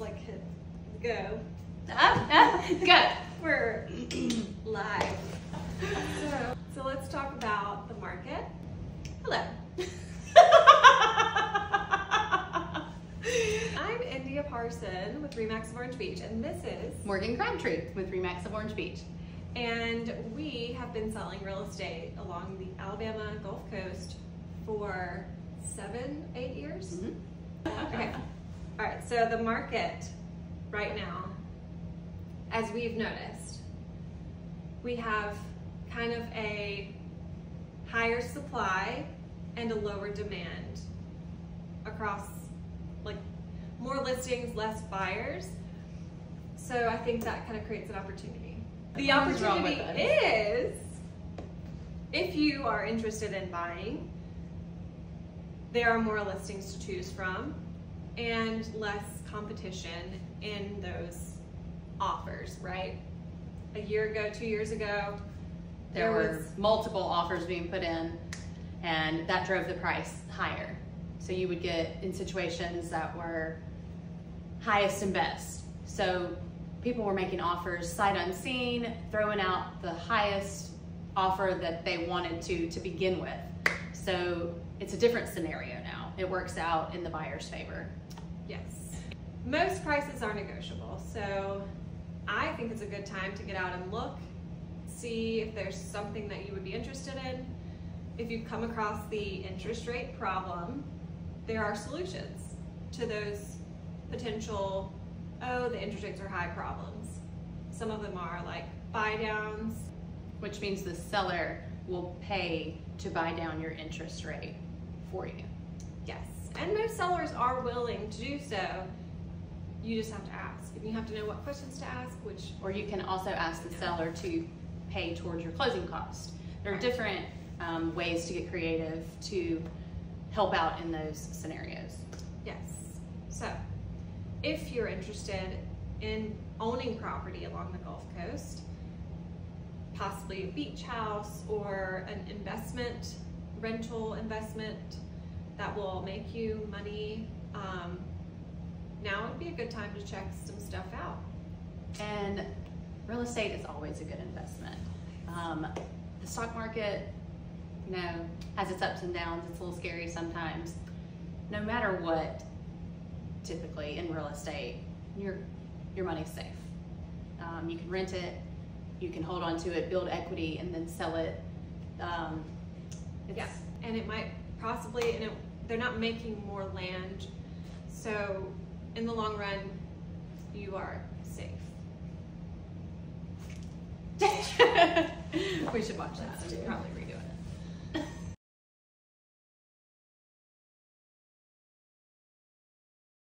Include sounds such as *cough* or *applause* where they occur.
like hit go. Ah, ah, Go. *laughs* We're live. So, so let's talk about the market. Hello. *laughs* I'm India Parson with Remax of Orange Beach, and this is, Morgan Crabtree with Remax of Orange Beach. and we have been selling real estate along the Alabama Gulf Coast for seven, eight years. Mhm. Okay. All right. So the market right now, as we've noticed, we have kind of a higher supply and a lower demand across like more listings, less buyers. So I think that kind of creates an opportunity. The What is wrong with opportunity is if you are interested in buying, there are more listings to choose from and less competition in those offers, right? A year ago, two years ago, There There were was- multiple offers being put in, and that drove the price higher. So you would get in situations that were highest and best. So people were making offers sight unseen, throwing out the highest offer that they wanted to to begin with. So it's a different scenario now. It works out in the buyer's favor. yes. Most prices are negotiable, so I think it's a good time to get out and look, see if there's something that you would be interested in. If you've come across the interest rate problem, there are solutions to those potential, oh, the interest rates are high problems. Some of them are like buy downs, which means the seller will pay to buy down your interest rate for you. Yes, and most sellers are willing to do so. You just have to ask, and you have to know what questions to ask. Which Or you can also ask the seller to pay towards your closing cost. There are different um, ways to get creative to help out in those scenarios. yes, so if you're interested in owning property along the Gulf Coast, possibly a beach house or an investment, rental investment that will make you money, um, now would be a good time to check some stuff out. And real estate is always a good investment. Um, the stock market, you know, has its ups and downs. It's a little scary sometimes. No matter what, typically in real estate, your your money's safe. Um, you can rent it, you can hold on to it, build equity, and then sell it. Um, Yeah, and it might possibly, and it, they're not making more land, so in the long run, you are safe. *laughs* we should watch that. Probably it.